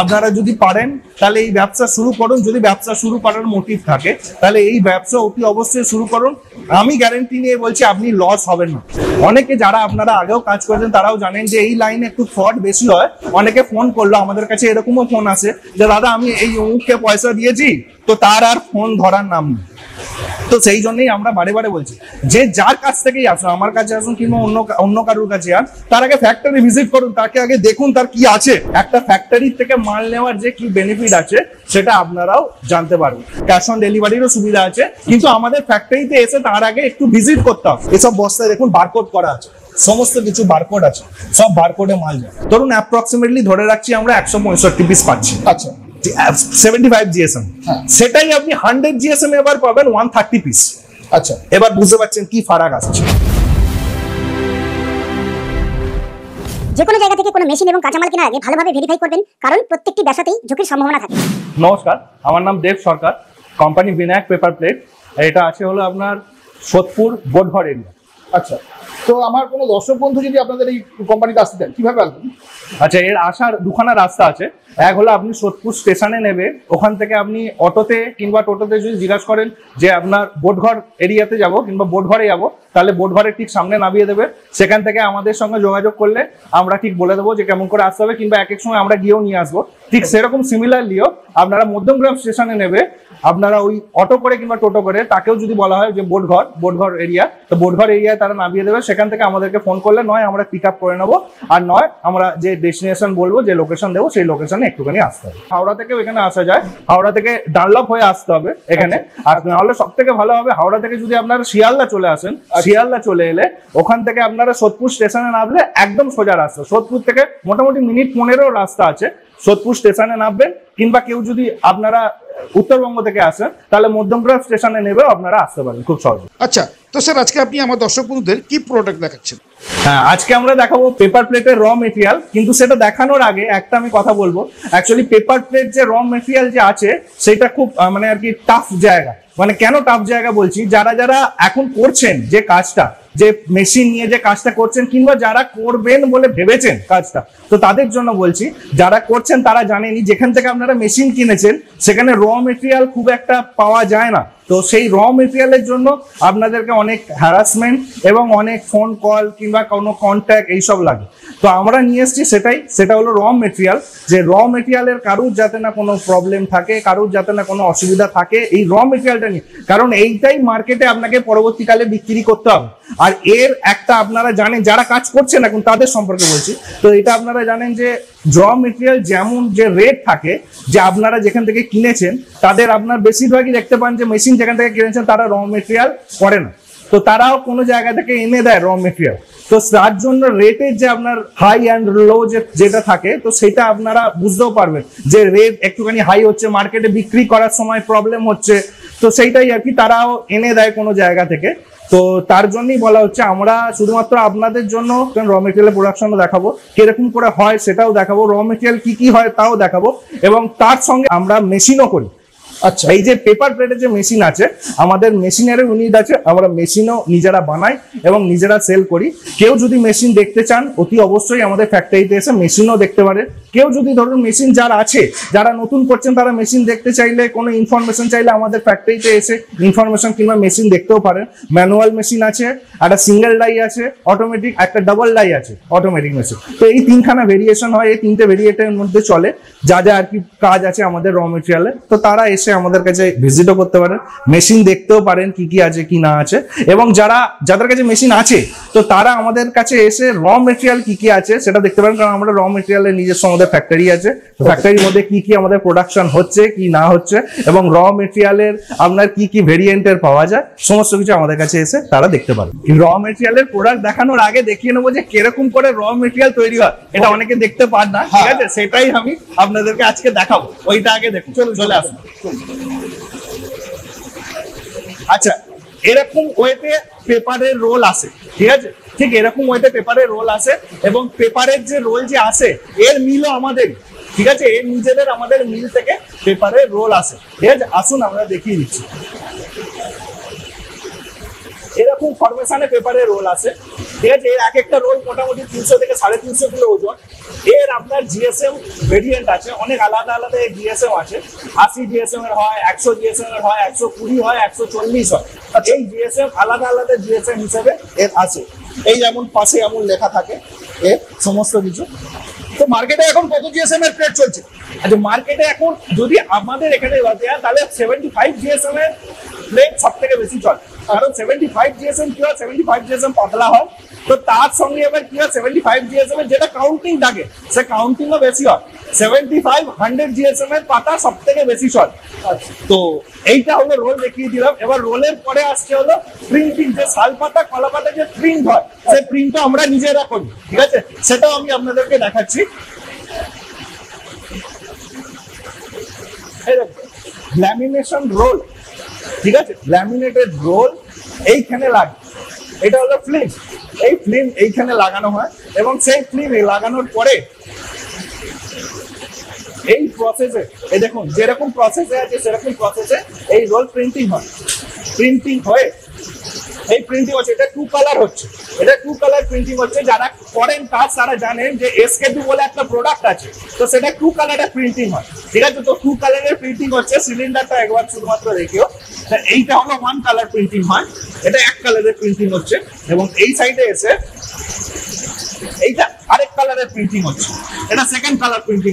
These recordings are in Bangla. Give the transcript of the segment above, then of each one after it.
আপনারা যদি পারেন, তাহলে এই ব্যবসা শুরু করুন। যদি ব্যবসা শুরু করার মোটিভ থাকে, তাহলে এই ব্যবসা অতি অবশ্যই শুরু করুন। আমি গ্যারেন্টি নিয়ে বলছি, আপনি লস হবেন না। অনেকে যারা আপনারা আগেও কাজ করেছেন, তারাও জানেন যে এই লাইনে একটু ফ্রড বেশি হয়। অনেকে ফোন করল, আমাদের কাছে এরকমও ফোন আছে যে, দাদা, আমি এই অমুককে পয়সা দিয়েছি, তো তার আর ফোন ধরার নাম নেই। তো সেই জন্যই আমরা বারে বারে বলছি, যে যার কাছ থেকেই আসুন, আমার কাছে আসুন কিংবা অন্য অন্য কারোর কাছে আন তার আগে ফ্যাক্টরি ভিজিট করুন, তাকে আগে দেখুন তার কি আছে। একটা ফ্যাক্টরি থেকে মাল নেওয়ার যে কি বেনিফিট আছে, সেটা আপনারাও জানতে পারবেন। ক্যাশ অন ডেলিভারিরও সুবিধা আছে, কিন্তু আমাদের ফ্যাক্টরিতে এসে তার আগে একটু ভিজিট করতে হবে। এসব বস্তায় দেখুন বারকোড করা আছে, সমস্ত কিছু বারকোড আছে, সব বারকোডে মাল যায় ধরুন অ্যাপ্রক্সিমেটলি ধরে রাখছি আমরা একশো পঁয়ষট্টি পিস পাচ্ছি। আচ্ছা। Seventy five GSM. সেটাই আপনি হান্ড্রেড জিএসএম এবার পাবেন ওয়ান থার্টি পিস আচ্ছা। এবার বুঝতে পারছেন কি ফারাক আসছে যে কোনো জায়গা থেকে কোনো মেশিন এবং কাঁচামাল কেনার আগে ভালোভাবে ভেরিফাই করবেন কারণ প্রত্যেকটি ব্যবসাতেই ঝুঁকির সম্ভাবনা থাকে। নমস্কার আমার নাম Dev Sarkar company Vinayak paper plate এটা আছে হলো আপনার সোদপুর বোটঘর এরিয়া আচ্ছা তো আমার কোনো দর্শক বন্ধু যদি আপনাদের এই কোম্পানিতে আসতে চান কীভাবে আসবেন? আচ্ছা এর আসার দুখানা রাস্তা আছে। এক হলো আপনি সোদপুর স্টেশনে নেবে, ওখান থেকে আপনি অটোতে কিংবা টোটোতে যদি জিজ্ঞাসা করেন যে আপনার বোটঘর এরিয়াতে যাব কিংবা বোটঘরে যাব, তাহলে বোটঘরের ঠিক সামনে নামিয়ে দেবে। সেখান থেকে আমাদের সঙ্গে যোগাযোগ করলে আমরা ঠিক বলে দেবো যে কেমন করে আসতে হবে কিংবা এক এক সময় আমরা গিয়েও নিয়ে আসব। ঠিক সেরকম সিমিলারলিও আপনারা মধ্যমগ্রাম স্টেশনে নেবে, আপনারা ওই অটো করে কিংবা টোটো করে, তাকেও যদি বলা হয় যে বোটঘর বোটঘর এরিয়া, তো বোটঘর এরিয়ায় তারা নামিয়ে দেবে। সেখান থেকে আমাদেরকে ফোন করলে নয়, আমরা পিক আপ করে নেব। আর নয়, আমরা যে ডেস্টিনেশন বলব, যে লোকেশন দেবো, সেই লোকেশনে একটুখানি আসতে হবে। হাওড়া থেকেও এখানে আসা যায়। হাওড়া থেকে ডানলপ হয়ে আসতে হবে এখানে। আর নাহলে সব থেকে ভালো হবে হাওড়া থেকে যদি আপনারা শিয়ালদা চলে আসেন শিয়ালদা চলে এলে ওখান থেকে আপনারা সোদপুর স্টেশনে নামলে একদম সোজা রাস্তা। সোদপুর থেকে মোটামুটি মিনিট পনেরো রাস্তা আছে। সোদপুর স্টেশনে নামবেন কিংবা কেউ যদি আপনারা উত্তরবঙ্গ থেকে আসেন তাহলে মধ্যমগ্রাম স্টেশনে নেবে আপনারা আসতে পারেন খুব সহজ। আচ্ছা তো স্যার আজকে আপনি আমার দর্শক বন্ধুদের কি প্রোডাক্ট দেখাচ্ছেন? হ্যাঁ আজকে আমরা দেখাবো পেপার প্লেটের র মেটেরিয়াল কিন্তু সেটা দেখানোর আগে একটা আমি কথা বলব। অ্যাকচুয়ালি পেপার প্লেট যে র মেটেরিয়াল যে আছে সেটা খুব মানে আর কি টাফ জায়গা। মানে কেন টাফ জায়গা বলছি? যারা যারা এখন করছেন যে কাজটা, যে মেশিন নিয়ে যে কাজটা করছেন কিংবা যারা করবেন বলে ভেবেছেন কাজটা, তো তাদের জন্য বলছি, যারা করছেন তারা জানেনি যেখান থেকে আপনারা মেশিন কিনেছেন, সেখানে র মেটেরিয়াল খুব একটা পাওয়া যায় না। তো সেই র মেটেরিয়ালের জন্য আপনাদেরকে অনেক হ্যারাসমেন্ট এবং অনেক ফোন কল কিংবা কোনো কন্ট্যাক্ট এইসব লাগে। তো আমরা নিয়ে এসেছি সেটাই, সেটা হলো র মেটেরিয়াল যে র মেটেরিয়ালের কারুর যাতে না কোনো প্রবলেম থাকে, কারুর যাতে না কোনো অসুবিধা থাকে, এই র মেটেরিয়ালটা নিয়ে। কারণ এইটাই মার্কেটে আপনাকে পরবর্তীকালে বিক্রি করতে হবে। আর এর একটা আপনারা জানেন, যারা কাজ করছেন এখন তাদের সম্পর্কে বলছি। তো এটা আপনারা জানেন যে র মেটেরিয়াল যেমন যে রেট থাকে, যে আপনারা যেখান থেকে কিনেছেন, তাদের আপনার বেশিরভাগই দেখতে পান যে মেশিন যেখান থেকে কিনেছেন তারা র মেটেরিয়াল করে না। তো তারাও কোনো জায়গা থেকে এনে দেয় র মেটেরিয়াল তো তার জন্য রেটের যে আপনার হাই অ্যান্ড লো যেটা থাকে, তো সেটা আপনারা বুঝতেও পারবেন যে রেট একটুখানি হাই হচ্ছে মার্কেটে বিক্রি করার সময় প্রবলেম হচ্ছে। তো সেইটাই আর কি তারাও এনে দেয় কোনো জায়গা থেকে। তো তার জন্যই বলা হচ্ছে, আমরা শুধুমাত্র আপনাদের জন্য র মেটেরিয়াল প্রোডাকশনও দেখাবো। কীরকম করে হয় সেটাও দেখাবো। র মেটেরিয়াল কি কি হয় তাও দেখাবো। এবং তার সঙ্গে আমরা মেশিনও করি। আচ্ছা। এই যে পেপার প্লেটের যে মেশিন আছে, আমাদের মেশিনের ইউনিট আছে, আমরা মেশিনও নিজেরা বানাই এবং নিজেরা সেল করি। কেউ যদি মেশিন দেখতে চান, অতি অবশ্যই আমাদের ফ্যাক্টরিতে এসে মেশিনও দেখতে পারে কেউ যদি ধরুন মেশিন যারা আছে, যারা নতুন করছেন, তারা মেশিন দেখতে চাইলে, কোনো ইনফরমেশন চাইলে আমাদের ফ্যাক্টরিতে এসে ইনফরমেশন কিংবা মেশিন দেখতেও পারেন। ম্যানুয়াল মেশিন আছে, একটা সিঙ্গেল ডাই আছে অটোমেটিক একটা ডাবল ডাই আছে অটোমেটিক মেশিন তো এই তিনখানা ভেরিয়েশন হয়, এই তিনটে ভেরিয়েটের মধ্যে চলে। যা যা আর কি কাজ আছে আমাদের র মেটেরিয়ালে তো তারা এসে আমাদের কাছে ভিজিটও করতে পারেন। মেশিন দেখতেও পারেন কি কি আছে কি না আছে। এবং যারা যাদের কাছে মেশিন আছে তো তারা আমাদের কাছে এসে র মেটেরিয়াল কি কি আছে সেটা দেখতে পারেন। কারণ আমরা র মেটেরিয়ালের নিজস্ব আমাদের ফ্যাক্টরি আছে। ফ্যাক্টরির মধ্যে কি কি আমাদের প্রোডাকশন হচ্ছে কি না হচ্ছে এবং র মেটেরিয়ালের আপনার কি কি ভেরিয়েন্টের পাওয়া যায় সমস্ত কিছু আমাদের কাছে এসে তারা দেখতে পারেন র মেটেরিয়ালের প্রোডাক্ট দেখানোর আগে দেখিয়ে নেব যে কীরকম করে র মেটেরিয়াল তৈরি হয়। এটা অনেকে দেখতে পান না ঠিক আছে? সেটাই আমি আপনাদেরকে আজকে দেখাবো। ওইটা আগে দেখুন। চলে আসুন। আচ্ছা এরকম ওয়েতে পেপারের রোল আসে ঠিক আছে? ঠিক এরকম ওয়েতে পেপারের রোল আসে এবং পেপারের যে রোল যে আসে এর মিলও আমাদের, ঠিক আছে? এর নিজেদের আমাদের মিল থেকে পেপারের রোল আসে ঠিক আছে? আসুন আমরা দেখিয়ে দিচ্ছি। এরকম ফরমেশনে পেপারে রোল আছে। আছে এর এক একটা রোল মোটামুটি তিনশো থেকে সাড়ে তিনশো কিলো ওজন। এর আপনার জিএসএম ভেরিয়েন্ট আছে, অনেক আলাদা আলাদা জিএসএম আছে। আশি জিএসএম এর হয়, একশো জিএসএম এর হয়, একশো কুড়ি হয়, একশো চল্লিশ হয়। এই জিএসএম আলাদা আলাদা জিএসএম হিসেবে এর আছে। এই যেমন পাশে এমন লেখা থাকে, এর সমস্ত কিছু। তো মার্কেটে এখন কত জিএসএম এর প্লেট চলছে? আচ্ছা মার্কেটে এখন যদি আমাদের এখানে তাহলে সেভেন্টি ফাইভ জিএসএম এর প্লেট সব থেকে বেশি চলে। কারণ সেভেন্টি ফাইভ জিএসএম কি হয়? সেভেন্টি ফাইভ জিএসএম পাতলা হয়। তো তার সঙ্গে এবার কি হয়? সেভেন্টি ফাইভ জিএসএম এর যেটা কাউন্টিং থাকে, সে কাউন্টিংও বেশি হয়। সেভেন্টি ফাইভ হান্ড্রেড জিএসএম এর পাতা সব থেকে বেশি চলে তো এইটা হলো রোল দেখিয়ে দিলাম। এবার রোলের পরে আসছে হলো প্রিন্টিং যে শাল পাতা, কলা পাতা যে প্রিন্ট হয় সেই প্রিন্টটা আমরা নিজেরা করি, ঠিক আছে? সেটাও আমি আপনাদেরকে দেখাচ্ছি। ল্যামিনেশন রোল ঠিক আছে? ল্যামিনেটেড রোল এইখানে লাগে, এটা হলো ফিল্ম এই ফিল্ম এইখানে লাগানো হয় এবং সেই ফিল্ম লাগানোর পরে এই প্রসেসে এই দেখুন, যেরকম প্রসেসে আছে, সেরকম প্রসেসে এই রোল প্রিন্টিং হয়। প্রিন্টিং হয়ে এই প্রিন্টিং হচ্ছে, এটা টু কালার হচ্ছে। এটা টু কালার প্রিন্টিং হচ্ছে, যারা করেন কাজ তারা জানেন যে এসকেপি বলে একটা প্রোডাক্ট আছে। তো সেটা টু কালারের প্রিন্টিং হয়। ঠিক কালারের প্রিন্টিং হচ্ছে সিলিন্ডারটা একবার শুধুমাত্র দেখিও। এইটা হলো ওয়ান কালার প্রিন্টিং হয়। এটা এক কালারের প্রিন্টিং হচ্ছে এবং এই সাইডে এসে এইটা আরেক কালারের প্রিন্টিং হচ্ছে। এটা সেকেন্ড কালার প্রিন্টিং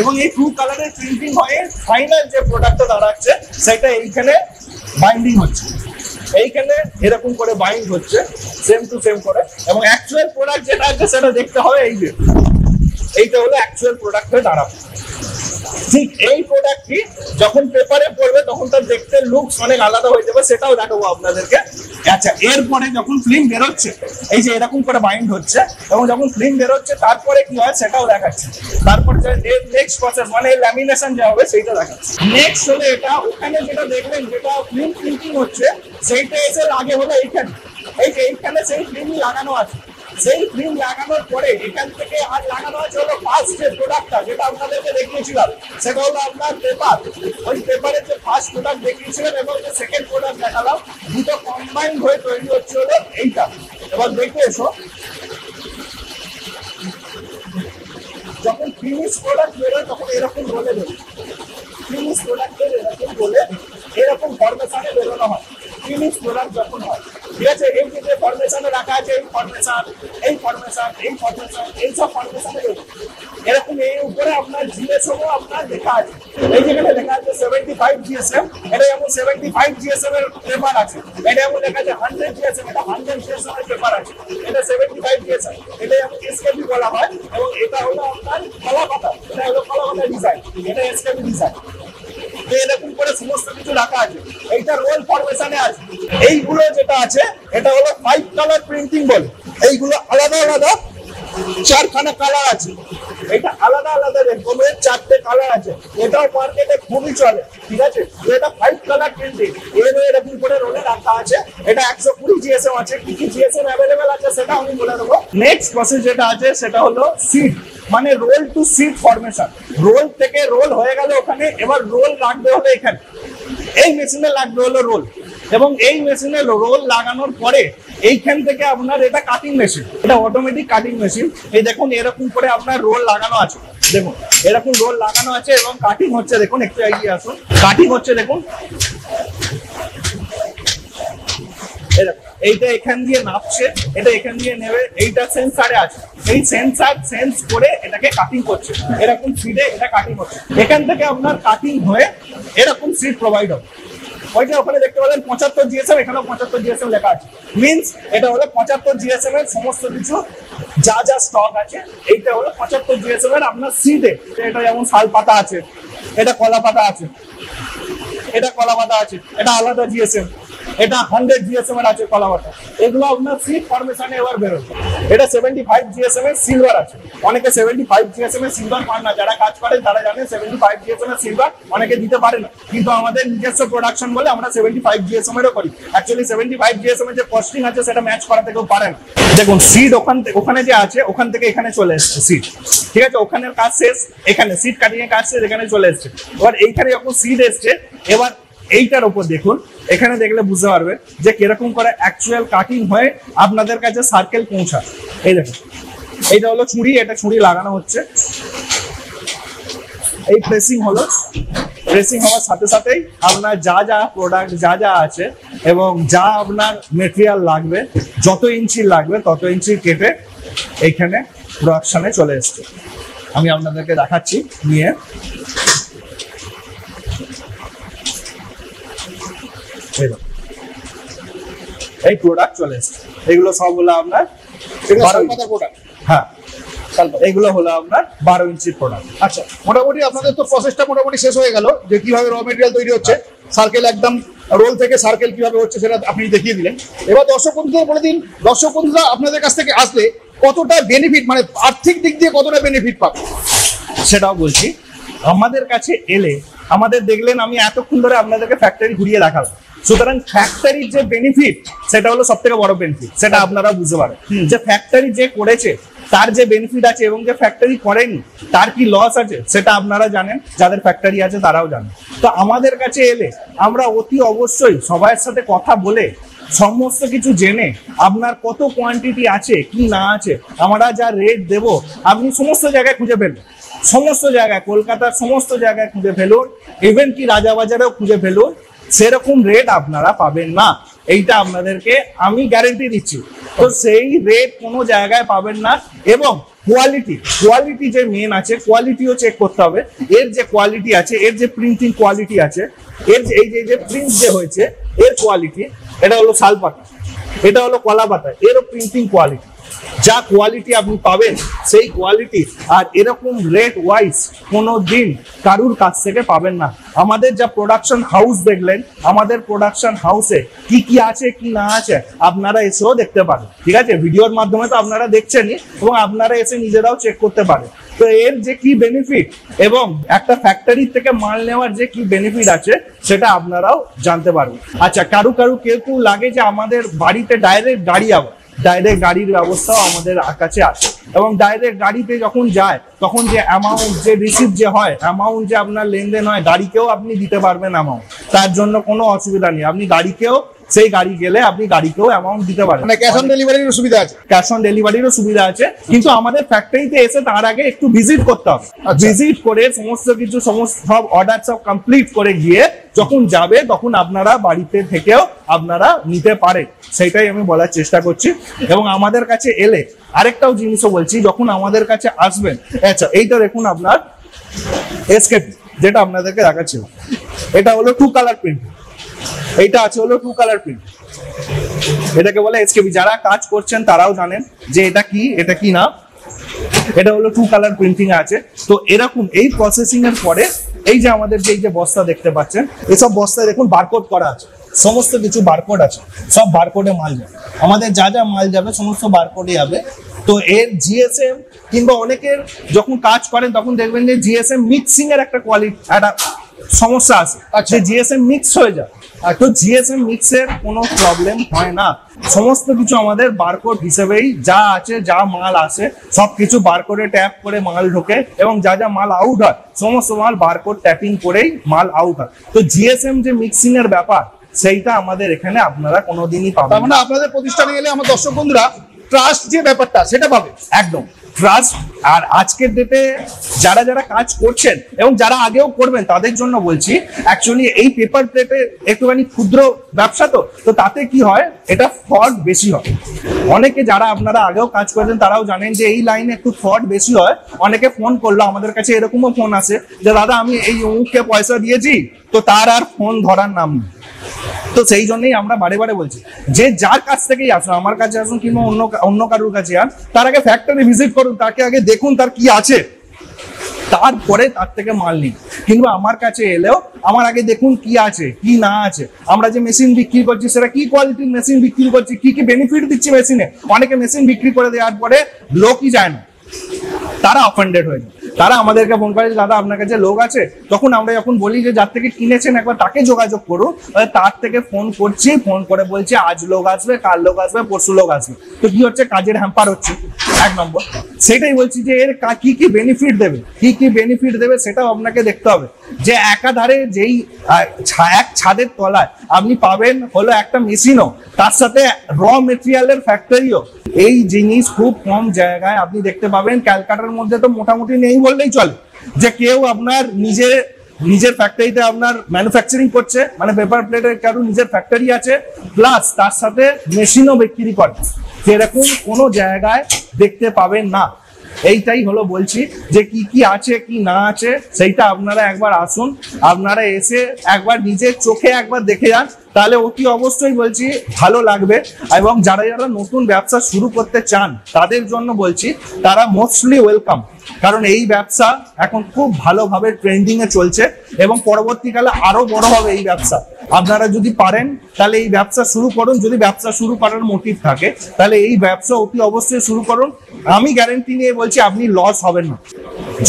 এবং এই কালারের প্রিন্টিং হয়ে ফাইনাল যে প্রোডাক্টটা দাঁড়াচ্ছে, সেটা এইখানে বাইন্ডিং হচ্ছে। এইখানে এরকম করে বাইন্ড হচ্ছে সেম টু সেম করে। এবং প্রোডাক্ট যেটা আছে, সেটা দেখতে হবে এই যে। এইটা হলো অ্যাকচুয়াল প্রোডাক্ট দাঁড়াবে। ঠিক এই প্রোডাক্টটি যখন পেপারে পড়বে, তখন তার দেখতে লুকস অনেক আলাদা হয়ে যাবে, সেটাও দেখাবো আপনাদেরকে। আচ্ছা এরপরে যখন ফিল্ম বেরোচ্ছে, এই যে এরকম করে বাইন্ড হচ্ছে, এবং যখন ফিল্ম বেরোচ্ছে, তারপরে কি হয় সেটাও দেখাচ্ছে। তারপর যে নেক্সট প্রসেস মানে ল্যামিনেশন যা হবে, সেইটা দেখাচ্ছে। নেক্সট হলো এটা, ওখানে যেটা দেখবেন যেটা ফিল্ম প্রিন্টিং হচ্ছে, সেইটা এসে লাগে হলো এইখানে। এই এইখানে সেই ফিল্ম লাগানো আছে। সেই ক্রিম লাগানোর পরে এখান থেকে আর লাগানো আছে হলো ফার্স্ট যে প্রোডাক্টটা যেটা আপনাদেরকে দেখিয়েছিলাম, সেটা হলো আপনার পেপার ওই পেপারের যে ফার্স্ট প্রোডাক্ট দেখিয়েছিলেন এবং যে সেকেন্ড প্রোডাক্ট দেখালাম, দুটো কম্বাইন্ড হয়ে তৈরি হচ্ছে হলো এইটা। এবার দেখে এসো। যখন ফিনিশ প্রোডাক্ট বেরোয়, তখন এরকম রোলে বেরোয় ফিনিশ প্রোডাক্টের এরকম বলে, এরকম ফরমেশনে বেরোনো হয়। ফিনিশ প্রোডাক্ট যখন হয় ঠিক আছে? এই যে ফরমেশনে রাখা আছে সেভেন্টি ফাইভ জিএসএম এটা এর পেপার আছে, এটা যেমন লেখা আছে হান্ড্রেড জিএসএম এটা হান্ড্রেড জিএসএম এর পেপার আছে, এটা সেভেন্টি ফাইভ জিএসএম এটা যেমন এসকেপি বলা হয়, এবং এটা হলো আপনার কলা পাতা এটা হলো কলা ডিজাইন এটা এসকেপি ডিজাইন সমস্ত কিছু আছে। এইটা রোল এইগুলো যেটা আছে, এটা হলো ফাইভ কালার প্রিন্টিং বলে। এইগুলো আলাদা আলাদা চারখানা কালার আছে। এটা আলাদা আলাদা রকমের চারটে কালার আছে। এটাও মার্কেটে খুবই চলে, ঠিক আছে? এটা ফাইভ কালার প্রিন্টিং এর এরকম করে রোলে রাখা আছে। এটা একশো কুড়ি জিএসএম আছে। কি কি জিএসএম অ্যাভেলেবেল আছে সেটা আমি বলে দেবো। নেক্সট প্রসেস যেটা আছে, সেটা হলো সিট মানে roll to sheet formation roll থেকে রোল হয়ে গেল ওখানে, এবার রোল রাখবে হলো এখানে। এই মেশিনে লাগবে হলো রোল এবং এই মেশিনে রোল লাগানোর পরে এইখান থেকে আপনার এটা কাটিং মেশিন এটা অটোমেটিক কাটিং মেশিন এই দেখুন, এরকম করে আপনার রোল লাগানো আছে। দেখুন, এরকম রোল লাগানো আছে এবং কাটিং হচ্ছে। দেখুন, একটু এগিয়ে আসুন। কাটিং হচ্ছে, দেখুন। এইটা এখান দিয়ে নাপছে। এটা এখান দিয়ে নেবে। এইটা সেন্সারে আছে। এই সেন্সার সেন্স করে এটাকে কাটিং করছে। এরকম সিটে এটা কাটিং হচ্ছে। এখান থেকে আপনার কাটিং হয়ে এরকম সিট প্রোভাইড হবে। ওইটা ওখানে দেখতে পাবেন পঁচাত্তর জিএসএম এখানেও পঁচাত্তর জিএসএম লেখা আছে। মিনস এটা হলো পঁচাত্তর জিএসএম এর সমস্ত কিছু, যা যা স্টক আছে, এইটা হলো পঁচাত্তর জিএসএম এর আপনার সিটে এটা যেমন শাল পাতা আছে, এটা কলা পাতা আছে, এটা কলা পাতা আছে, এটা আলাদা জিএসএম এটা হান্ড্রেড জিএসএম এর আছে কলা পাতা এগুলো আপনার সিট ফরমেশনে এবার বেরোবে। এটা সেভেন্টি ফাইভ জিএসএম এর সিলভার আছে। অনেকে সেভেন্টি ফাইভ জিএসএম এর সিলভার পান না। যারা কাজ করেন, তারা জানেন সেভেন্টি ফাইভ জিএসএম এর সিলভার অনেকে দিতে পারে না। কিন্তু আমাদের নিজস্ব প্রোডাকশন বলে আমরা সেভেন্টি ফাইভ জিএসএম এরও করি। অ্যাকচুয়ালি সেভেন্টি ফাইভ জিএসএম এর যে কস্টিং আছে, সেটা ম্যাচ করাতে কেউ পারে না। দেখুন সিট ওখান থেকে ওখানে যে আছে, ওখান থেকে এখানে চলে এসছে সিট ঠিক আছে? ওখানের কাজ শেষ। এখানে সিট কাটিং এর কাজ শেষ, এখানে চলে এসছে। এবার এইখানে যখন সিট এসছে, এবার এইটার উপর দেখুন। এখানে দেখলে বুঝতে পারবে যে কীরকম করে অ্যাকচুয়াল কাটিং হয়ে আপনাদের কাছে সার্কেল পৌঁছায়। এই দেখুন, এইটা হলো ছুরি, এটা ছুরি লাগানো হচ্ছে। এই প্রেসিং হলো প্রেসিং হওয়ার সাথে সাথেই আপনার যা যা প্রোডাক্ট যা যা আছে এবং যা আপনার মেটেরিয়াল লাগবে, যত ইঞ্চি লাগবে, তত ইঞ্চি কেটে এইখানে প্রোডাকশনে চলে এসছে। আমি আপনাদেরকে দেখাচ্ছি, নিয়ে। এই। প্রোডাক্ট চলে এসছে। এগুলো সব হলো আপনার এগুলো হ্যাঁ। এইগুলো হলো আপনার বারো ইঞ্চির প্রোডাক্ট আচ্ছা মোটামুটি আপনাদের তো প্রসেসটা মোটামুটি শেষ হয়ে গেল যে কীভাবে র মেটেরিয়াল তৈরি হচ্ছে সার্কেল একদম রোল থেকে সার্কেল কীভাবে হচ্ছে সেটা আপনি দেখিয়ে দিলেন। এবার দর্শক বন্ধুদের বলে দিন দর্শক বন্ধুরা আপনাদের কাছ থেকে আসলে কতটা বেনিফিট মানে আর্থিক দিক দিয়ে কতটা বেনিফিট পাবে? সেটাও বলছি। আমাদের কাছে এলে আমাদের দেখলেন আমি এতক্ষণ ধরে আপনাদেরকে ফ্যাক্টরি ঘুরিয়ে দেখালাম। সুতরাং ফ্যাক্টরির যে বেনিফিট সেটা হলো সব থেকে বড় বেনিফিট সেটা আপনারা বুঝতে পারেন। যে ফ্যাক্টরি যে করেছে তার যে বেনিফিট আছে এবং যে ফ্যাক্টরি করেনি তার কি লস আছে সেটা আপনারা জানেন যাদের ফ্যাক্টরি আছে তারাও জানেন। তো আমাদের কাছে এলে আমরা অতি অবশ্যই সবার সাথে কথা বলে সমস্ত কিছু জেনে আপনার কত কোয়ান্টিটি আছে কি না আছে আমরা যা রেট দেব আপনি সমস্ত জায়গায় খুঁজে ফেলবেন সমস্ত জায়গায় কলকাতার সমস্ত জায়গায় খুঁজে ফেলুন ইভেন কি রাজাবাজারেও খুঁজে ফেলুন সেরকম রেট আপনারা পাবেন না। এইটা আপনাদেরকে আমি গ্যারেন্টি দিচ্ছি। তো সেই রেট কোনো জায়গায় পাবেন না এবং কোয়ালিটি কোয়ালিটি যে মেন আছে কোয়ালিটিও চেক করতে হবে। এর যে কোয়ালিটি আছে, এর যে প্রিন্টিং কোয়ালিটি আছে, এর যে এই যে প্রিন্ট যে হয়েছে, এর কোয়ালিটি এটা হলো শাল পাতা এটা হলো কলা পাতা এরও প্রিন্টিং কোয়ালিটি যা কোয়ালিটি আপনি পাবেন, সেই কোয়ালিটি আর এরকম রেট ওয়াইজ কোনো দিন কারুর কাছ থেকে পাবেন না। আমাদের যা প্রোডাকশন হাউস দেখলেন, আমাদের প্রোডাকশন হাউসে কি কি আছে, কি না আছে, আপনারা এসেও দেখতে পারেন। ঠিক আছে? ভিডিওর মাধ্যমে তো আপনারা দেখছেনই এবং আপনারা এসে নিজেরাও চেক করতে পারেন। তো এর যে কি বেনিফিট এবং একটা ফ্যাক্টরি থেকে মাল নেওয়ার যে কি বেনিফিট আছে, সেটা আপনারাও জানতে পারবেন। আচ্ছা কারু কারু কেউ কেউ লাগে যে আমাদের বাড়িতে ডাইরেক্ট গাড়ি আবার ডাইরেক্ট গাড়ির ব্যবস্থাও আমাদের কাছে আছে এবং ডাইরেক্ট গাড়িতে যখন যায় তখন যে অ্যামাউন্ট যে রিসিভ যে হয় অ্যামাউন্ট যে আপনার লেনদেন হয় গাড়িকেও আপনি দিতে পারবেন অ্যামাউন্ট তার জন্য কোনো অসুবিধা নেই। আপনি গাড়িকেও সেই গাড়ি গেলে আপনি গাড়িকেও অ্যামাউন্ট দিতে পারেন। মানে ক্যাশ অন ডেলিভারির সুবিধা আছে? ক্যাশ অন ডেলিভারিরও সুবিধা আছে। কিন্তু আমাদের ফ্যাক্টরিতে এসে তার আগে একটু ভিজিট করতে হবে। আচ্ছা। ভিজিট করে সমস্ত কিছু সমস্ত সব অর্ডার সব কমপ্লিট করে গিয়ে যখন যাবে, তখন আপনারা বাড়িতে থেকেও আপনারা নিতে পারেন। সেটাই আমি বলার চেষ্টা করছি। এবং আমাদের কাছে এলে আরেকটাও জিনিসও বলছি, যখন আমাদের কাছে আসবেন আচ্ছা এইটা দেখুন আপনার এসকেপি যেটা আপনাদেরকে দেখাচ্ছিল এটা হলো টু কালার প্রিন্ট এইটা আছে হলো টু কালার প্রিন্ট এটাকে বলে এসকেপি যারা কাজ করছেন, তারাও জানেন যে এটা কি এটা কি না। এটা হলো টু কালার প্রিন্টিং আছে। তো এরকম এই প্রসেসিং এর পরে এই যে আমাদের যে এই যে বস্তা দেখতে পাচ্ছেন, এসব বস্তায় দেখুন বারকোড করা আছে। সমস্ত কিছু বারকোড আছে। সব বারকোডে মাল যাবে। আমাদের যা যা মাল যাবে, সমস্ত বারকোডে যাবে। তো এর জিএসএম কিংবা অনেকের যখন কাজ করেন, তখন দেখবেন যে জিএসএম মিক্সিং এর একটা কোয়ালিটি একটা সমস্যা আছে। আচ্ছা। যে জিএসএম মিক্স হয়ে যায় আর তো জিএসএম মিক্সের কোনো প্রবলেম হয় না। সমস্ত কিছু আমাদের বারকোড হিসেবেই যা আছে যা মাল আসে সব কিছু বারকোডে ট্যাপ করে মাল ঢোকে এবং যা যা মাল আউট হয় সমস্ত মাল বারকোড ট্যাপিং করেই মাল আউট হয়। তো জিএসএম যে মিক্সিং এর ব্যাপার সেইটা আমাদের এখানে আপনারা কোনোদিনই পাবেন মানে আপনাদের প্রতিষ্ঠানে এলে আমার দর্শক বন্ধুরা ট্রাস্ট যে ব্যাপারটা, সেটা পাবে। একদম। ট্রাস্ট আর আজকের ডেটে যারা যারা কাজ করছেন এবং যারা আগেও করবেন, তাদের জন্য বলছি অ্যাকচুয়ালি এই পেপার প্লেটে একটুখানি ক্ষুদ্র ব্যবসা তো তো তাতে কি হয়? এটা ফ্রড বেশি হয়। অনেকে যারা আপনারা আগেও কাজ করেছেন, তারাও জানেন যে এই লাইনে একটু ফ্রড বেশি হয়। অনেকে ফোন করল, আমাদের কাছে এরকমও ফোন আসে যে, দাদা, আমি এই অমুককে পয়সা দিয়েছি, তো তার আর ফোন ধরার নাম নেই। তো সেই জন্যই আমরা বারে বারে বলছি, যে যার কাছ থেকেই আসুন, আমার কাছে আসুন কিংবা অন্য অন্য কারোর কাছে আন তার আগে ফ্যাক্টরি ভিজিট করুন, তাকে আগে দেখুন তার কি আছে। তারপরে তার থেকে মাল নিন। কিংবা আমার কাছে এলেও আমার আগে দেখুন কি আছে, কি না আছে। আমরা যে মেশিন বিক্রি করছি, সেটা কি কোয়ালিটির মেশিন বিক্রি করছি, কি কি বেনিফিট দিচ্ছি মেশিনে অনেকে মেশিন বিক্রি করে দেওয়ার পরে লোকই যায় না। তারা অফেন্ডেড হয়ে যায়। তারা আমাদেরকে ফোন করে দাদা, আপনার কাছে লোক আছে? তখন আমরা যখন বলি যে, যার থেকে কিনেছেন একবার তাকে যোগাযোগ তাহলে তার থেকে ফোন করছি ফোন করে বলছি, আজ লোক আসবে, কাল লোক আসবে, পরশু লোক আসবে। তো কি হচ্ছে? কাজের হ্যাম্পার হচ্ছে। এক নম্বর। সেটাই বলছি যে, এর কা- কি বেনিফিট দেবে? কি কি বেনিফিট দেবে সেটাও আপনাকে দেখতে হবে। যে একাধারে যেই এক ছাদের তলায় আপনি পাবেন হলো একটা মেশিনও তার সাথে র মেটেরিয়ালের ফ্যাক্টরিও এই জিনিস খুব কম জায়গায় আপনি দেখতে পাবেন। ক্যালকাটার মধ্যে তো মোটামুটি নেই বললেই চলে যে কেউ আপনার নিজে, নিজের ফ্যাক্টরিতে আপনার ম্যানুফ্যাকচারিং করছে মানে পেপার প্লেটের কারও নিজের ফ্যাক্টরি আছে প্লাস তার সাথে মেশিনও বিক্রি করে। সেরকম কোনো জায়গায় দেখতে পাবেন না। এইটাই হলো বলছি যে কি কি আছে, কি না আছে, সেইটা আপনারা একবার আসুন, আপনারা এসে একবার নিজের চোখে একবার দেখে যান তাহলে অতি অবশ্যই বলছি, ভালো লাগবে। এবং যারা যারা নতুন ব্যবসা শুরু করতে চান, তাদের জন্য বলছি, তারা মোস্টলি ওয়েলকাম কারণ এই ব্যবসা এখন খুব ভালোভাবে ট্রেন্ডিং এ চলছে এবং পরবর্তীকালে আরও বড় হবে এই ব্যবসা। আপনারা যদি পারেন, তাহলে এই ব্যবসা শুরু করুন। যদি ব্যবসা শুরু করার মোটিভ থাকে, তাহলে এই ব্যবসা অতি অবশ্যই শুরু করুন। আমি গ্যারেন্টি নিয়ে বলছি, আপনি লস হবেন না।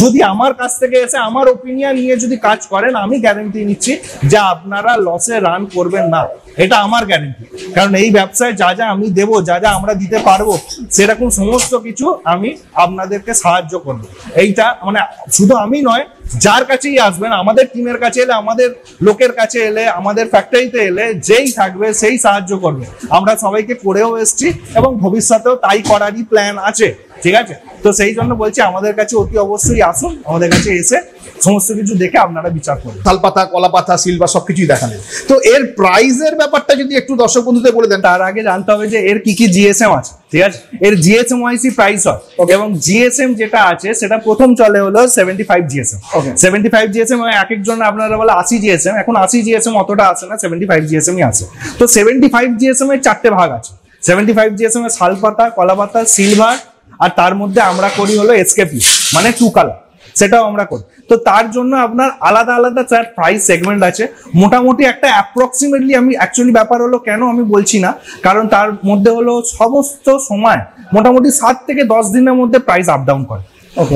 যদি আমার কাছ থেকে এসে আমার ওপিনিয়ন নিয়ে যদি কাজ করেন, আমি গ্যারেন্টি নিচ্ছি যে আপনারা লসে রান করবেন না। এটা আমার গ্যারেন্টি কারণ এই ব্যবসায় যা যা আমি দেব, যা যা আমরা দিতে পারব, সেরকম সমস্ত কিছু আমি আপনাদেরকে সাহায্য করব। এইটা মানে শুধু আমি নয়, যার কাছেই আসবেন, আমাদের টিমের কাছে এলে, আমাদের লোকের কাছে এলে, আমাদের ফ্যাক্টরিতে এলে, যেই থাকবে, সেই সাহায্য করবে। আমরা সবাইকে করেও এসেছি এবং ভবিষ্যতেও তাই করারই প্ল্যান আছে, ঠিক আছে? তো সেই জন্য বলছি, আমাদের কাছে অতি অবশ্যই আসুন, আমাদের কাছে এসে সমস্ত কিছু দেখে আপনারা বিচার করবেন তাল পাতা কলা পাতা সিলভার সবকিছুই দেখালেন। তো এর প্রাইজের ব্যাপারটা যদি একটু দর্শক বন্ধুদের বলে দেন তার আগে জানতে হবে যে এর কি কি জিএসএম আছে ঠিক আছে এর জিএসএম ওয়াইসি প্রাইস হয় এবং জিএসএম যেটা আছে সেটা প্রথম চলে হলো seventy five GSM. Seventy five GSM এক একজন আপনারা বলে আশি জিএসএম এখন আশি জিএসএম অতটা আসে না সেভেন্টি ফাইভ জিএসএমই আছে তো সেভেন্টি ফাইভ জিএসএম এর চারটে ভাগ আছে সেভেন্টি ফাইভ জিএসএম এর শালপাতা কলাপাতা সিলভার আর তার মধ্যে আমরা করি হলো এসকেপি মানে টু কালার সেটাও আমরা করি। তো তার জন্য আপনার আলাদা আলাদা চার প্রাইস সেগমেন্ট আছে। মোটামুটি একটা অ্যাপ্রক্সিমেটলি আমি অ্যাকচুয়ালি ব্যাপার হলো কেন আমি বলছি না কারণ তার মধ্যে হলো সমস্ত সময় মোটামুটি সাত থেকে দশ দিনের মধ্যে প্রাইস আপ ডাউন করে.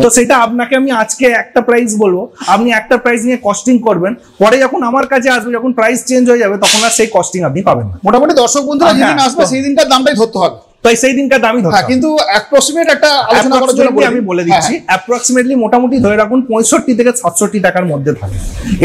তো সেটা আপনাকে আমি আজকে একটা প্রাইস বলব। আপনি একটা প্রাইস নিয়ে কস্টিং করবেন পরে যখন আমার কাছে আসবে যখন প্রাইস চেঞ্জ হয়ে যাবে তখন আর সেই কস্টিং আপনি পাবেন না। মোটামুটি দর্শক বন্ধুরা হ্যাঁ, যেদিন আসবে সেই দিনকার দামটাই ধরতে হবে। তাই সেই দামই ধরতে হ্যাঁ কিন্তু অ্যাপ্রক্সিমেট একটা আলোচনা করার জন্য আমি বলে দিচ্ছি হ্যাঁ, অ্যাপ্রক্সিমেটলি মোটামুটি ধরে রাখুন পঁয়ষট্টি থেকে সাতষট্টি টাকার মধ্যে থাকে।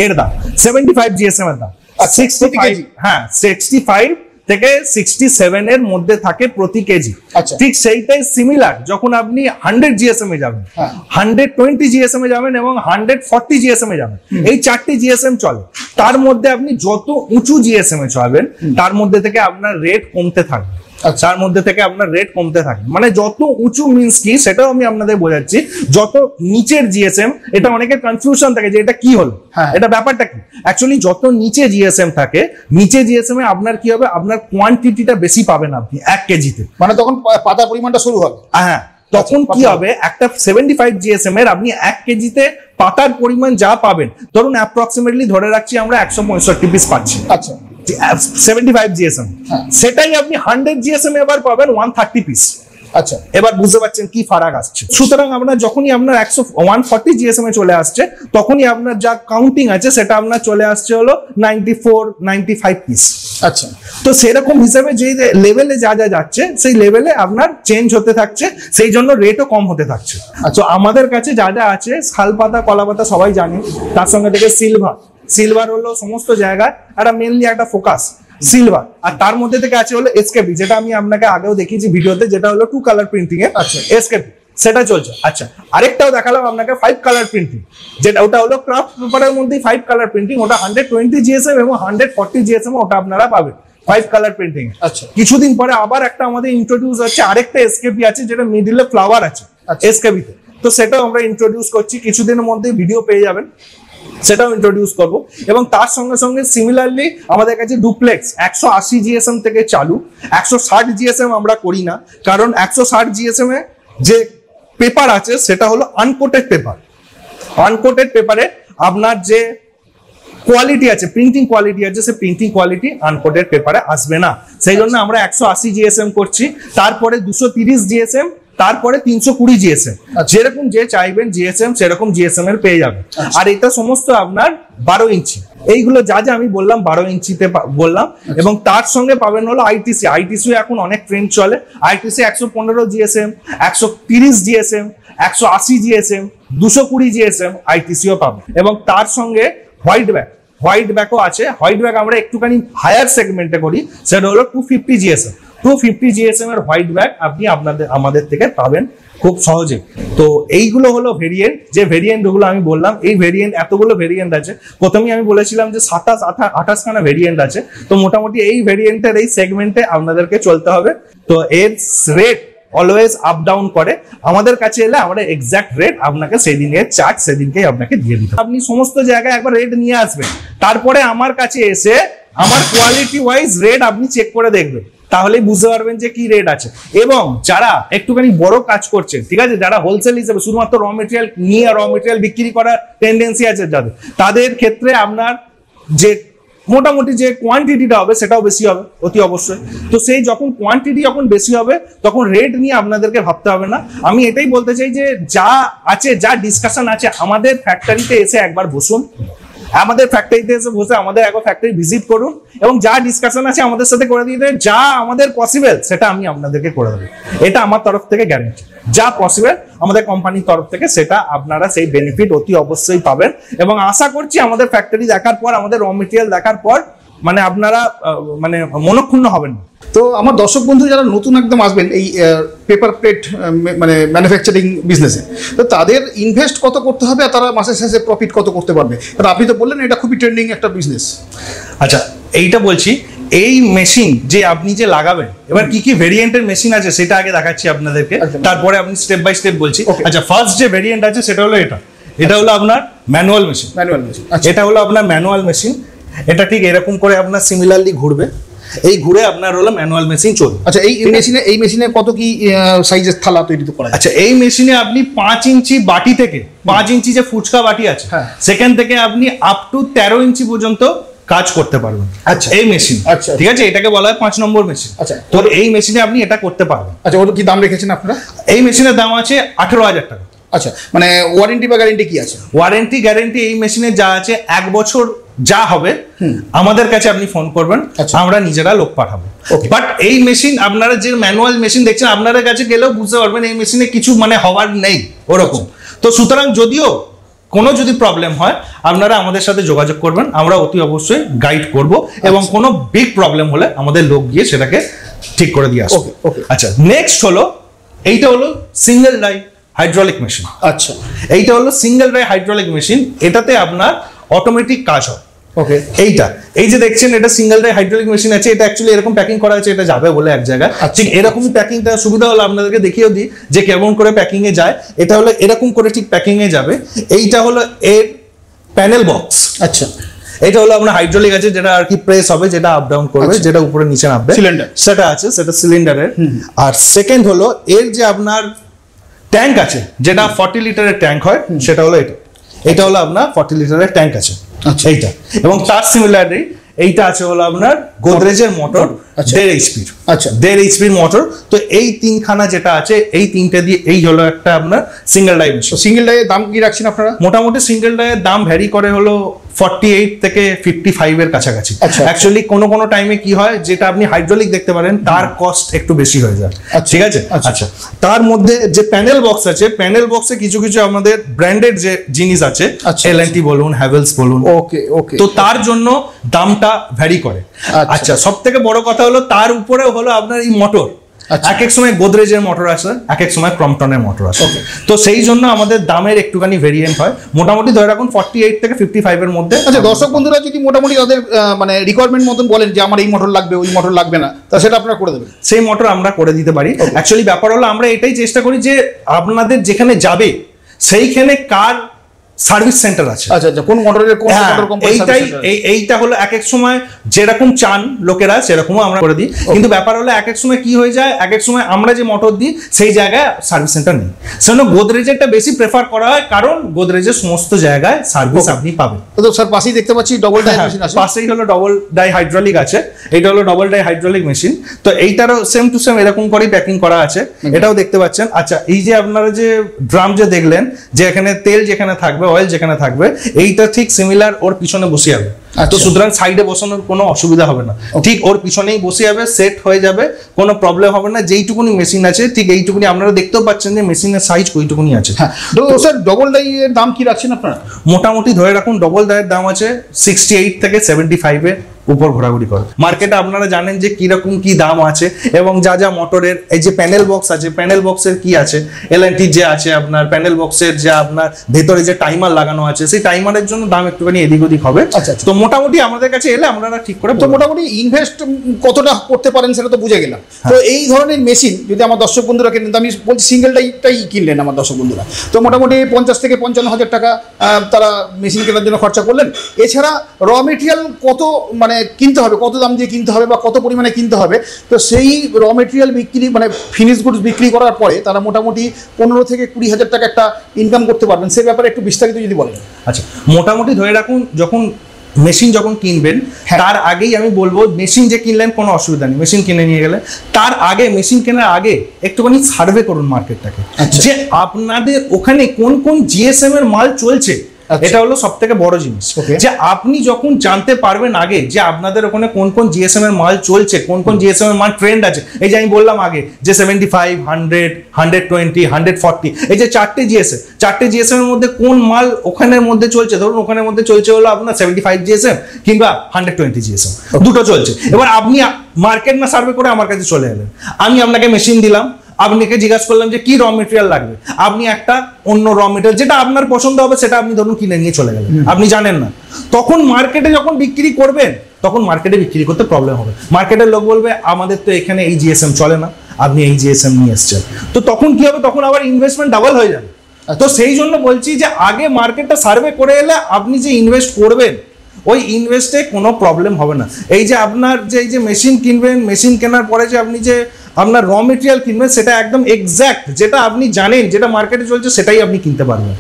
এর দাম সেভেন্টি ফাইভ জিএসএম এর দাম। আচ্ছা, সিক্সটি ফাইভ কেজি? হ্যাঁ সিক্সটি ফাইভ থেকে সিক্সটি সেভেন এর মধ্যে থাকে প্রতি কেজি। আচ্ছা। ঠিক সেইটাই সিমিলার যখন আপনি হান্ড্রেড জিএসএম এ যাবেন। হ্যাঁ। হান্ড্রেড টোয়েন্টি জিএসএম এ যাবেন এবং হান্ড্রেড ফর্টি জিএসএম এ যাবেন। এই চারটি জিএসএম চলে। তার মধ্যে আপনি যত উঁচু জিএসএম এ চলবেন তার মধ্যে থেকে আপনার রেট কমতে থাকবে। আচ্ছা। তার মধ্যে থেকে আপনার রেট কমতে থাকে। মানে যত উঁচু মিনস কি সেটাও আমি আপনাদের বোঝাচ্ছি। যত নিচের জিএসএম এটা অনেকের কনফিউশন থাকে যে এটা কি হলো? হ্যাঁ। এটা ব্যাপারটা কি? অ্যাকচুয়ালি যত নিচে জিএসএম থাকে নিচে জিএসএম এ আপনার কি হবে? আপনার কোয়ান্টিটিটা বেশি পাবেন আপনি এক কেজিতে। মানে তখন পা- পাতার পরিমাণটা শুরু হবে। হ্যাঁ। তখন কি হবে? একটা সেভেন্টি ফাইভ জিএসএম এর আপনি এক কেজিতে পাতার পরিমাণ যা পাবেন। ধরুন অ্যাপ্রক্সিমেটলি ধরে রাখছি আমরা একশো পঁয়ষট্টি পিস পাচ্ছি। আচ্ছা। Seventy five GSM. সেটাই আপনি হান্ড্রেড জিএসএম এবার পাবেন ওয়ান থার্টি পিস আচ্ছা। এবার বুঝতে পারছেন কি ফারাক আসছে। সুতরাং আপনার যখনই আপনার একশো ওয়ান ফর্টি জিএসএম এ চলে আসছে তখনই আপনার যা কাউন্টিং আছে সেটা আপনার চলে আসছে হলো ninety four ninety five piece আচ্ছা। তো সেরকম হিসাবে যে লেভেলে যা যা যাচ্ছে সেই লেভেলে আপনার চেঞ্জ হতে থাকছে সেই জন্য রেটও কম হতে থাকছে। তো আমাদের কাছে যা যা আছে শাল পাতা কলা পাতা সবাই জানে তার সঙ্গে থেকে সিলভার সিলভার হলো সমস্ত জায়গায় একটা মেনলি একটা ফোকাস সিলভার আর তার মধ্যে থেকে আছে হলো এসকেপি যেটা আমি আপনাকে আগেও দেখিয়েছি ভিডিওতে যেটা হলো টু কালার প্রিন্টিং এ আচ্ছা। এসকেপি সেটা চলছে আচ্ছা আরেকটাও দেখালাম আপনাকে ফাইভ কালার প্রিন্টিং যেটা ওটা হলো ক্রাফট পেপারের মধ্যেই ফাইভ কালার প্রিন্টিং ওটা হান্ড্রেড টোয়েন্টি জিএসএম এবং হান্ড্রেড ফর্টি জিএসএম ওটা আপনারা পাবেন ফাইভ কালার প্রিন্টিং আচ্ছা। কিছুদিন পরে আবার একটা আমাদের ইন্ট্রোডিউস হচ্ছে আরেকটা এসকেপি আছে যেটা মিডিলে ফ্লাওয়ার আছে আচ্ছা। এসকেপিতে তো সেটাও আমরা ইন্ট্রোডিউস করছি কিছুদিনের মধ্যে ভিডিও পেয়ে যাবেন সেটাও ইন্ট্রোডিউস করব। এবং তার সঙ্গে সঙ্গে সিমিলারলি আমাদের কাছে ডুপ্লেক্স একশো আশি জিএসএম থেকে চালু, একশো ষাট জিএসএম আমরা করি না, কারণ একশো ষাট জিএসএম এ যে পেপার আছে সেটা হলো আনকোটেড পেপার আনকোটেড পেপারে আপনার যে কোয়ালিটি আছে প্রিন্টিং কোয়ালিটি আছে, সে প্রিন্টিং কোয়ালিটি আনকোটেড পেপারে আসবে না। সেই জন্য আমরা একশো আশি জিএসএম করছি, তারপরে দুশো তিরিশ জিএসএম তারপরে তিনশো কুড়ি জিএসএম। যেরকম যে চাইবেন জিএসএম সেরকম জিএসএম এর পেয়ে যাবেন। আর এটা সমস্ত আপনার বারো ইঞ্চি। এইগুলো যা যা আমি বললাম বারো ইঞ্চিতে বললাম। এবং তার সঙ্গে পাবেন হলো আইটিসি। আইটিসি এখন অনেক ট্রেন্ড চলে। আইটিসি একশো পনেরো জিএসএম একশো তিরিশ জিএসএম একশো আশি জিএসএম দুশো কুড়ি জিএসএম আইটিসিও পাবেন। এবং তার সঙ্গে হোয়াইট ব্যাগ। হোয়াইট ব্যাগও আছে। হোয়াইট ব্যাগ আমরা একটুখানি হায়ার সেগমেন্টে করি। সেটা হলো two fifty GSM. Two fifty GSM এর হোয়াইট ব্যাগ আপনি আপনাদের, আমাদের থেকে পাবেন খুব সহজে। তো এইগুলো হলো ভেরিয়েন্ট যে ভেরিয়েন্টগুলো আমি বললাম, এই ভেরিয়েন্ট এতগুলো ভেরিয়েন্ট আছে। প্রথমেই আমি বলেছিলাম যে সাতাশ, আঠা আঠাশ খানা ভেরিয়েন্ট আছে। তো মোটামুটি এই ভেরিয়েন্টের এই সেগমেন্টে আপনাদেরকে চলতে হবে। তো এর রেট অলওয়েজ আপ ডাউন করে। আমাদের কাছে এলে আমরা এক্সাক্ট রেট আপনাকে সেদিনের চার্জ সেদিনকেই আপনাকে দিয়ে দিতে। আপনি সমস্ত জায়গায় একবার রেট নিয়ে আসবেন। তারপরে আমার কাছে এসে আমার কোয়ালিটি ওয়াইজ রেট আপনি চেক করে দেখবেন। তাহলেই বুঝতে পারবেন যে কি রেট আছে। এবং যারা একটুখানি বড় কাজ করছে, ঠিক আছে? যারা হোলসেল হিসেবে শুধুমাত্র র মেটেরিয়াল নিয়ে র মেটেরিয়াল বিক্রি করার টেন্ডেন্সি আছে যাদের, তাদের ক্ষেত্রে আপনার যে মোটামুটি যে কোয়ান্টিটিটা হবে সেটাও বেশি হবে, অতি অবশ্যই। তো সেই যখন কোয়ান্টিটি যখন বেশি হবে, তখন রেট নিয়ে আপনাদেরকে ভাবতে হবে না। আমি এটাই বলতে চাই যে যা আছে, যা ডিসকাশন আছে, আমাদের ফ্যাক্টরিতে এসে একবার বসুন। আমাদের ফ্যাক্টরিতে এসে বসে আমাদের একবার ফ্যাক্টরি ভিজিট করুন এবং যা ডিসকাশন আছে আমাদের সাথে করে দিতে যা আমাদের পসিবল সেটা আমি আপনাদেরকে করে দেবো। এটা আমার তরফ থেকে গ্যারেন্টি যা পসিবল আমাদের কোম্পানির তরফ থেকে সেটা আপনারা সেই বেনিফিট অতি অবশ্যই পাবেন। এবং আশা করছি আমাদের ফ্যাক্টরি দেখার পর, আমাদের র মেটেরিয়াল দেখার পর মানে আপনারা মানে মনক্ষুণ্ণ হবেন না। তো আমার দর্শক বন্ধু যারা নতুন একদম আসবেন এই পেপার প্লেট মানে ম্যানুফ্যাকচারিং বিজনেসে তো তাদের ইনভেস্ট কত করতে হবে আর তারা মাসের শেষে প্রফিট কত করতে পারবে? কারণ আপনি তো বললেন এটা খুবই ট্রেন্ডিং একটা বিজনেস আচ্ছা এইটা বলছি এই মেশিন যে আপনি যে লাগাবেন এবার কি কি ভেরিয়েন্টের মেশিন আছে সেটা আগে দেখাচ্ছি আপনাদেরকে তারপরে আপনি স্টেপ বাই স্টেপ বলছি. আচ্ছা ফার্স্ট যে ভেরিয়েন্ট আছে সেটা হলো এটা। এটা হলো আপনার ম্যানুয়াল মেশিন ম্যানুয়াল মেশিন আচ্ছা। এটা হলো আপনার ম্যানুয়াল মেশিন এটা ঠিক এরকম করে আপনার সিমিলারলি ঘুরবে। এই ঘুরে আপনার হলো ম্যানুয়াল মেশিন চলবে। আচ্ছা এই মেশিনে এই মেশিনে কত কি সাইজের থালা তৈরি করা আচ্ছা এই মেশিনে আপনি পাঁচ ইঞ্চি বাটি থেকে পাঁচ ইঞ্চি যে ফুচকা বাটি আছে হ্যাঁ। সেখান থেকে আপনি আপ টু তেরো ইঞ্চি পর্যন্ত কাজ করতে পারবেন। আচ্ছা। এই মেশিন আচ্ছা। ঠিক আছে? এটাকে বলা হয় পাঁচ নম্বর মেশিন আচ্ছা। তো এই মেশিনে আপনি এটা করতে পারবেন। আচ্ছা ওর কি দাম রেখেছেন আপনারা? এই মেশিনের দাম আছে আঠেরো হাজার টাকা। আচ্ছা মানে ওয়ারেন্টি বা গ্যারেন্টি কি আছে? ওয়ারেন্টি গ্যারেন্টি এই মেশিনে যা আছে এক বছর যা হবে আমাদের কাছে আপনি ফোন করবেন আচ্ছা। আমরা নিজেরা লোক পাঠাবো। বাট এই মেশিন আপনারা যে ম্যানুয়াল মেশিন দেখছেন আপনাদের কাছে গেলেও বুঝতে পারবেন এই মেশিনে কিছু মানে হওয়ার নেই ওরকম। তো সুতরাং যদিও কোনো যদি প্রবলেম হয় আপনারা আমাদের সাথে যোগাযোগ করবেন আমরা অতি অবশ্যই গাইড করব এবং কোনো বিগ প্রবলেম হলে আমাদের লোক গিয়ে সেটাকে ঠিক করে দিয়ে আসবে. আচ্ছা নেক্সট হলো এইটা হলো সিঙ্গেল ডাই হাইড্রোলিক মেশিন আচ্ছা। এইটা হলো সিঙ্গেল ডাই হাইড্রোলিক মেশিন এটাতে আপনার অটোমেটিক কাজ হয়। ওকে এইটা। এই যে দেখছেন এটা সিঙ্গেল ডাই হাইড্রোলিক মেশিন আছে এটা অ্যাকচুয়ালি এরকম প্যাকিং করা আছে এটা যাবে বলে এক জায়গায়। আচ্ছা। ঠিক এরকমই প্যাকিংটা সুবিধা হলো আপনাদেরকে দেখিয়েও দিই যে কেমন করে প্যাকিং এ যায়। এটা হলো এরকম করে ঠিক প্যাকিং এ যাবে। এইটা হলো এর প্যানেল বক্স আচ্ছা। এটা হলো আপনার হাইড্রোলিক আছে যেটা আর কি প্রেস হবে যেটা আপ ডাউন করবে আচ্ছা। যেটা উপরে নিচে নামবে। সিলিন্ডার সেটা আছে সেটা সিলিন্ডারের আর সেকেন্ড হলো এর যে আপনার ট্যাঙ্ক আছে যেটা ফর্টি লিটারের ট্যাঙ্ক হয় সেটা হলো এটা। এটা হলো আপনার ফর্টি লিটারের ট্যাঙ্ক আছে আচ্ছা। এইটা এবং তার সিমিলারলি এইটা আছে হলো আপনার গোদরেজের মোটর আচ্ছা। দেড় এইচপির আচ্ছা। দেড় এইচপির মোটর তো এই তিনখানা যেটা আছে এই তিনটে দিয়ে এই হলো একটা আপনার সিঙ্গেল ডাইভ তো সিঙ্গেল ডাইয়ের দাম কি রাখছেন আপনারা মোটামুটি সিঙ্গেল ডাইয়ের দাম ভ্যারি করে হলো ফর্টি এইট থেকে ফিফটি ফাইভ এর কাছাকাছি আচ্ছা। অ্যাকচুয়ালি কোনো কোনো টাইমে কি হয় যেটা আপনি হাইড্রোলিক দেখতে পারেন তার কস্ট একটু বেশি হয়ে যায় আচ্ছা। ঠিক আছে আচ্ছা। আচ্ছা তার মধ্যে যে প্যানেল বক্স আছে প্যানেল বক্সে কিছু কিছু আমাদের ব্র্যান্ডেড যে জিনিস আছে আচ্ছা। এল বলুন হ্যাভেলস বলুন ওকে ওকে তো তার জন্য দামটা ভ্যারি করে আচ্ছা। আচ্ছা সব থেকে বড় কথা হলো তার উপরেও হলো আপনার এই মোটর আচ্ছা। এক এক সময় গোদরেজের মোটর আসে এক এক সময় ক্রমটনের মোটর আসে। তো সেই জন্য আমাদের দামের একটুখানি ভেরিয়েন্ট হয়। মোটামুটি ধরে রাখুন ফর্টি এইট থেকে ফিফটি ফাইভ এর মধ্যে। আচ্ছা দর্শক বন্ধুরা যদি মোটামুটি তাদের মানে রিকোয়ারমেন্ট মতন বলেন যে আমার এই মোটর লাগবে ওই মোটর লাগবে না তা সেটা আপনারা করে দেবেন। সেই মোটর আমরা করে দিতে পারি। অ্যাকচুয়ালি ব্যাপার হলো আমরা এটাই চেষ্টা করি যে আপনাদের যেখানে যাবে সেইখানে কার সার্ভিস সেন্টার আছে। আচ্ছা আচ্ছা কোন মোটরের কোন হ্যাঁ, কোম্পানি এইটাই এইটা হলো এক এক সময় যেরকম চান লোকেরা সেরকমও আমরা করে দিই। কিন্তু ব্যাপার হলো এক এক সময় কি হয়ে যায় এক এক সময় আমরা যে মোটর দিই সেই জায়গায় সার্ভিস সেন্টার নেই। সেজন্য গোদরেজেরটা বেশি প্রেফার করা হয় কারণ গোদরেজের সমস্ত জায়গায় সার্ভিস আপনি পাবেন। তো স্যার পাশেই দেখতে পাচ্ছি ডবল ডাই মেশিন আছে। পাশেই হলো ডবল ডাই হাইড্রোলিক আছে। এটা হলো ডবল ডাই হাইড্রোলিক মেশিন তো এইটারও সেম টু সেম এরকম করেই প্যাকিং করা আছে। এটাও দেখতে পাচ্ছেন। আচ্ছা এই যে আপনারা যে ড্রাম যে দেখলেন যে এখানে তেল যেখানে থাকবে অয়েল যেখানে থাকবে এইটা ঠিক সিমিলার ওর পিছনে বসে যাবে। তো আচ্ছা। সুতরাং সাইডে বসানোর কোনো অসুবিধা হবে না। ঠিক ওর পিছনেই বসে যাবে সেট হয়ে যাবে কোনো প্রবলেম হবে না। যেইটুকুনি মেশিন আছে ঠিক এইটুকুনি আপনারা দেখতেও পাচ্ছেন যে মেশিনের সাইজ ওইটুকুনি আছে। হ্যাঁ তো স্যার ডবল ডাই এর দাম কি রাখছেন আপনারা? মোটামুটি ধরে রাখুন ডবল ডাইয়ের দাম আছে সিক্সটি এইট থেকে সেভেন্টি ফাইভের উপর ঘোরাঘুরি করে। মার্কেটে আপনারা জানেন যে কীরকম কি দাম আছে এবং যা যা মোটরের এই যে প্যানেল বক্স আছে প্যানেল বক্সের কি আছে? এল যে আছে আপনার প্যানেল বক্সের যে আপনার ভেতরে যে টাইমার লাগানো আছে সেই টাইমারের জন্য দাম একটুখানি এদিক ওদিক হবে। আচ্ছা, আচ্ছা। তো মোটামুটি আমাদের কাছে এলে আপনারা ঠিক করে তো মোটামুটি ইনভেস্ট কতটা করতে পারেন সেটা তো বুঝে গেলাম। তো এই ধরনের মেশিন যদি আমার দর্শক বন্ধুরা কেনেন তো আমি বলছি সিঙ্গেল ডাইটাই কিনলেন আমার দর্শক বন্ধুরা। তো মোটামুটি পঞ্চাশ থেকে পঞ্চান্ন হাজার টাকা তারা মেশিন কেনার জন্য খরচা করলেন। এছাড়া র মেটেরিয়াল কত মানে কিনতে হবে কত দাম দিয়ে কিনতে হবে বা কত পরিমাণে কিনতে হবে তো সেই র মেটেরিয়াল বিক্রি মানে ফিনিশ গুডস বিক্রি করার পরে তারা মোটামুটি পনেরো থেকে কুড়ি হাজার টাকা একটা ইনকাম করতে পারবেন সে ব্যাপারে একটু বিস্তারিত যদি বলেন আচ্ছা মোটামুটি ধরে রাখুন যখন মেশিন যখন কিনবেন হ্যাঁ। তার আগেই আমি বলব মেশিন যে কিনলেন কোনো অসুবিধা নেই মেশিন কিনে নিয়ে গেলে তার আগে মেশিন কেনার আগে একটুখানি সার্ভে করুন মার্কেটটাকে আচ্ছা। যে আপনাদের ওখানে কোন কোন জিএসএম এর মাল চলছে। এটা হলো সব থেকে বড় জিনিস। যে আপনি যখন জানতে পারবেন আগে যে আপনাদের ওখানে কোন কোন জিএসএম এর মাল চলছে কোন কোন জিএসএম এর মাল ট্রেন্ড আছে। এই যে আমি বললাম আগে যে seventy five hundred hundred twenty hundred forty এই যে চারটে জিএসএম চারটে জিএসএম এর মধ্যে কোন মাল ওখানের মধ্যে চলছে? ধরুন ওখানের মধ্যে চলছে হলো আপনার সেভেন্টি ফাইভ জিএসএম কিংবা হান্ড্রেড টোয়েন্টি জিএসএম দুটো চলছে। এবার আপনি মার্কেট না সার্ভে করে আমার কাছে চলে এলেন। আমি আপনাকে মেশিন দিলাম। আপনাকে জিজ্ঞাসা করলাম যে কি র মেটেরিয়াল লাগবে? আপনি একটা অন্য র মেটেরিয়াল যেটা আপনার পছন্দ হবে সেটা আপনি ধরুন কিনে নিয়ে চলে গেলেন। আপনি জানেন না। তখন মার্কেটে যখন বিক্রি করবেন তখন মার্কেটে বিক্রি করতে প্রবলেম হবে। মার্কেটের লোক বলবে আমাদের তো এখানে এই জিএসএম চলে না আপনি এই জিএসএম নিয়ে এসছেন। তো তখন কি হবে? তখন আবার ইনভেস্টমেন্ট ডাবল হয়ে যাবে। তো সেই জন্য বলছি যে আগে মার্কেটটা সার্ভে করে এলে আপনি যে ইনভেস্ট করবেন ওই ইনভেস্টে কোনো প্রবলেম হবে না। এই যে আপনার যে এই যে মেশিন কিনবেন মেশিন কেনার পরে যে আপনি যে আপনার র মেটেরিয়াল কিনবেন সেটা একদম এক্স্যাক্ট যেটা আপনি জানেন যেটা মার্কেটে চলছে সেটাই আপনি কিনতে পারবেন।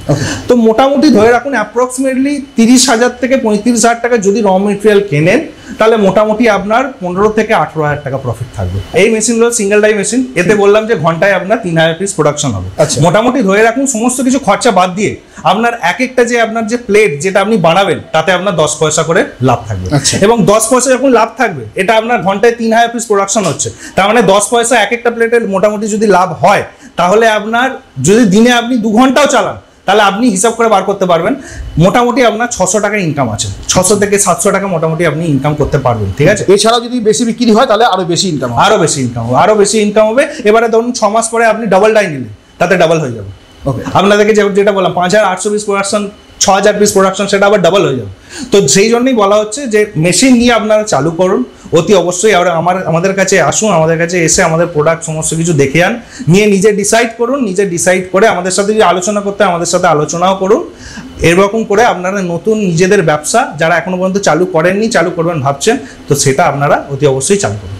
তো মোটামুটি ধরে রাখুন অ্যাপ্রক্সিমেটলি তিরিশ হাজার থেকে পঁয়ত্রিশ হাজার টাকা যদি র মেটেরিয়াল কেনেন তাহলে মোটামুটি আপনার পনেরো থেকে আঠেরো হাজার টাকা প্রফিট থাকবে। এই মেশিন হলো সিঙ্গেল ডাই মেশিন এতে বললাম যে ঘন্টায় আপনার তিন হাজার পিস প্রোডাকশন হবে। আচ্ছা। মোটামুটি ধরে রাখুন সমস্ত কিছু খরচা বাদ দিয়ে আপনার এক একটা যে আপনার যে প্লেট যেটা আপনি বানাবেন তাতে আপনার দশ পয়সা করে লাভ থাকবে। আচ্ছা। এবং দশ পয়সা যখন লাভ থাকবে এটা আপনার ঘন্টায় তিন হাজার পিস প্রোডাকশন হচ্ছে। তার মানে দশ পয়সা এক একটা প্লেটের মোটামুটি যদি লাভ হয় তাহলে আপনার যদি দিনে আপনি দু ঘন্টাও চালান তাহলে আপনি হিসাব করে বার করতে পারবেন। মোটামুটি আপনার ছশো টাকার ইনকাম আছে। ছশো থেকে সাতশো টাকা মোটামুটি আপনি ইনকাম করতে পারবেন ঠিক আছে? এছাড়াও যদি বেশি বিক্রি হয় তাহলে আরও বেশি ইনকাম হবে। আরও বেশি ইনকাম হবে আরও বেশি ইনকাম হবে। এবারে ধরুন ছ মাস পরে আপনি ডাবল ডাই নিলেন তাতে ডাবল হয়ে যাবে। আপনাদেরকে যেটা বললাম, পাঁচ হাজার আটশো পিস প্রোডাকশন ছ হাজার পিস প্রোডাকশন সেটা আবার ডাবল হয়ে যাবে। তো সেই জন্যই বলা হচ্ছে যে মেশিন নিয়ে আপনারা চালু করুন। অতি অবশ্যই আর আমার আমাদের কাছে আসুন, আমাদের কাছে এসে আমাদের প্রোডাক্ট সমস্ত কিছু দেখে আন। নিয়ে নিজে ডিসাইড করুন, নিজে ডিসাইড করে আমাদের সাথে যদি আলোচনা করতে আমাদের সাথে আলোচনাও করুন। এরকম করে আপনারা নতুন নিজেদের ব্যবসা, যারা এখনও পর্যন্ত চালু করেননি, চালু করবেন ভাবছেন, তো সেটা আপনারা অতি অবশ্যই চালু করুন।